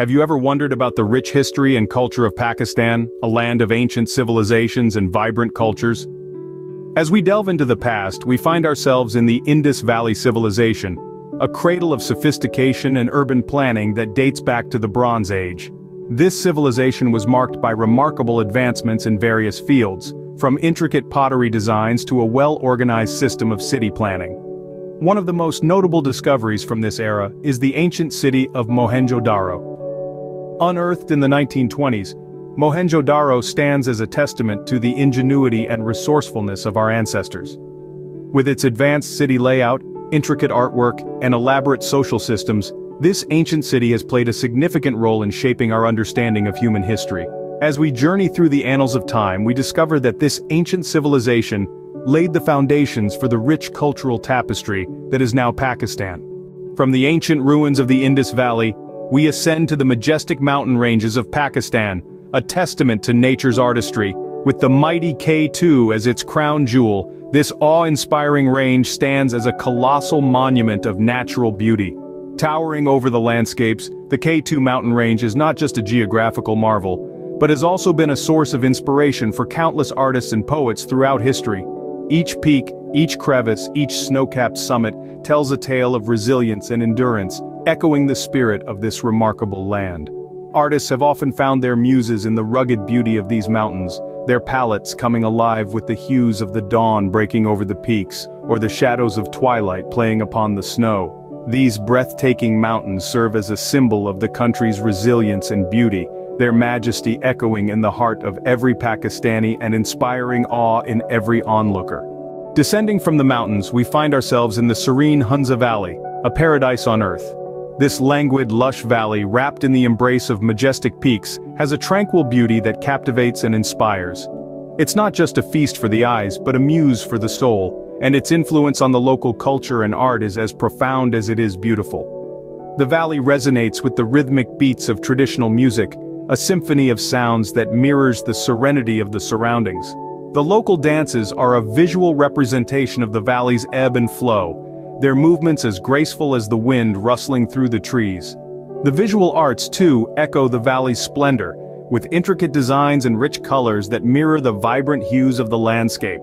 Have you ever wondered about the rich history and culture of Pakistan, a land of ancient civilizations and vibrant cultures? As we delve into the past, we find ourselves in the Indus Valley Civilization, a cradle of sophistication and urban planning that dates back to the Bronze Age. This civilization was marked by remarkable advancements in various fields, from intricate pottery designs to a well-organized system of city planning. One of the most notable discoveries from this era is the ancient city of Mohenjo-Daro, Unearthed in the 1920s, Mohenjo-Daro stands as a testament to the ingenuity and resourcefulness of our ancestors. With its advanced city layout, intricate artwork, and elaborate social systems, this ancient city has played a significant role in shaping our understanding of human history. As we journey through the annals of time we discover that this ancient civilization laid the foundations for the rich cultural tapestry that is now Pakistan. From the ancient ruins of the Indus Valley we ascend to the majestic mountain ranges of Pakistan, a testament to nature's artistry. With the mighty K2 as its crown jewel, this awe-inspiring range stands as a colossal monument of natural beauty. Towering over the landscapes, the K2 mountain range is not just a geographical marvel, but has also been a source of inspiration for countless artists and poets throughout history. Each peak, each crevice, each snow-capped summit tells a tale of resilience and endurance, echoing the spirit of this remarkable land. Artists have often found their muses in the rugged beauty of these mountains, their palettes coming alive with the hues of the dawn breaking over the peaks, or the shadows of twilight playing upon the snow. These breathtaking mountains serve as a symbol of the country's resilience and beauty, their majesty echoing in the heart of every Pakistani and inspiring awe in every onlooker. Descending from the mountains we find ourselves in the serene Hunza Valley, a paradise on earth. This languid, lush valley, wrapped in the embrace of majestic peaks, has a tranquil beauty that captivates and inspires. It's not just a feast for the eyes, but a muse for the soul, and its influence on the local culture and art is as profound as it is beautiful. The valley resonates with the rhythmic beats of traditional music, a symphony of sounds that mirrors the serenity of the surroundings. The local dances are a visual representation of the valley's ebb and flow, their movements as graceful as the wind rustling through the trees. The visual arts, too, echo the valley's splendor, with intricate designs and rich colors that mirror the vibrant hues of the landscape.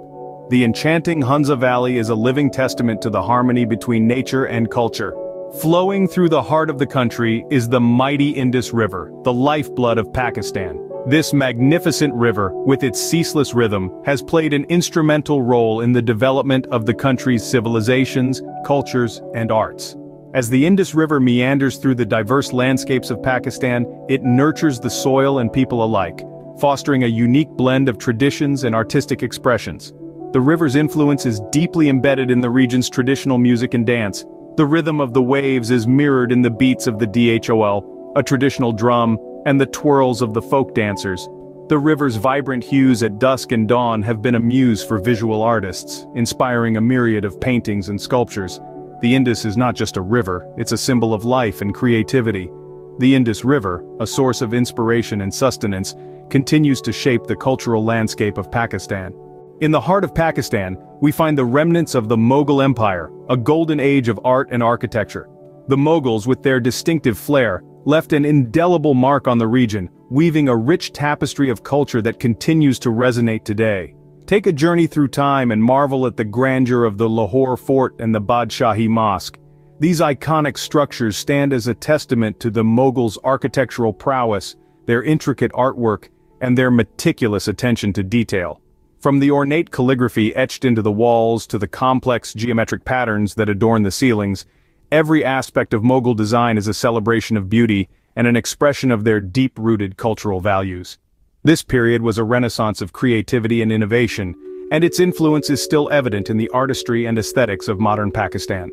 The enchanting Hunza Valley is a living testament to the harmony between nature and culture. Flowing through the heart of the country is the mighty Indus River, the lifeblood of Pakistan. This magnificent river, with its ceaseless rhythm, has played an instrumental role in the development of the country's civilizations, cultures, and arts. As the Indus River meanders through the diverse landscapes of Pakistan, it nurtures the soil and people alike, fostering a unique blend of traditions and artistic expressions. The river's influence is deeply embedded in the region's traditional music and dance. The rhythm of the waves is mirrored in the beats of the dhol, a traditional drum, and the twirls of the folk dancers. The river's vibrant hues at dusk and dawn have been a muse for visual artists, inspiring a myriad of paintings and sculptures. The Indus is not just a river, it's a symbol of life and creativity. The Indus River, a source of inspiration and sustenance, continues to shape the cultural landscape of Pakistan. In the heart of Pakistan, we find the remnants of the Mughal Empire, a golden age of art and architecture. The Mughals with their distinctive flair, left an indelible mark on the region, weaving a rich tapestry of culture that continues to resonate today. Take a journey through time and marvel at the grandeur of the Lahore Fort and the Badshahi Mosque. These iconic structures stand as a testament to the Mughals' architectural prowess, their intricate artwork, and their meticulous attention to detail. From the ornate calligraphy etched into the walls to the complex geometric patterns that adorn the ceilings, Every aspect of Mughal design is a celebration of beauty and an expression of their deep-rooted cultural values. This period was a renaissance of creativity and innovation, and its influence is still evident in the artistry and aesthetics of modern Pakistan.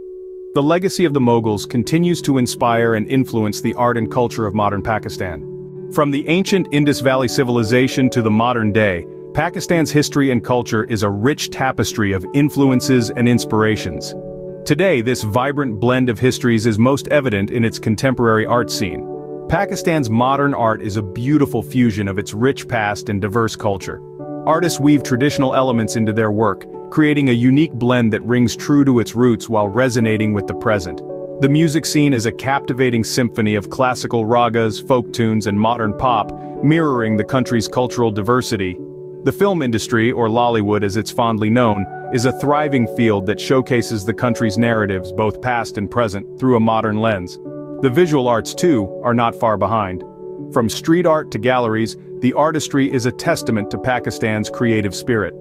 The legacy of the Mughals continues to inspire and influence the art and culture of modern Pakistan. From the ancient Indus Valley civilization to the modern day, Pakistan's history and culture is a rich tapestry of influences and inspirations. Today this vibrant blend of histories is most evident in its contemporary art scene. Pakistan's modern art is a beautiful fusion of its rich past and diverse culture. Artists weave traditional elements into their work, creating a unique blend that rings true to its roots while resonating with the present. The music scene is a captivating symphony of classical ragas, folk tunes and modern pop, mirroring the country's cultural diversity. The film industry, or Lollywood as it's fondly known, is a thriving field that showcases the country's narratives both past and present through a modern lens. The visual arts too, are not far behind. From street art to galleries, the artistry is a testament to Pakistan's creative spirit.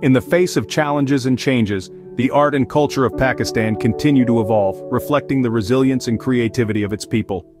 In the face of challenges and changes, the art and culture of Pakistan continue to evolve, reflecting the resilience and creativity of its people.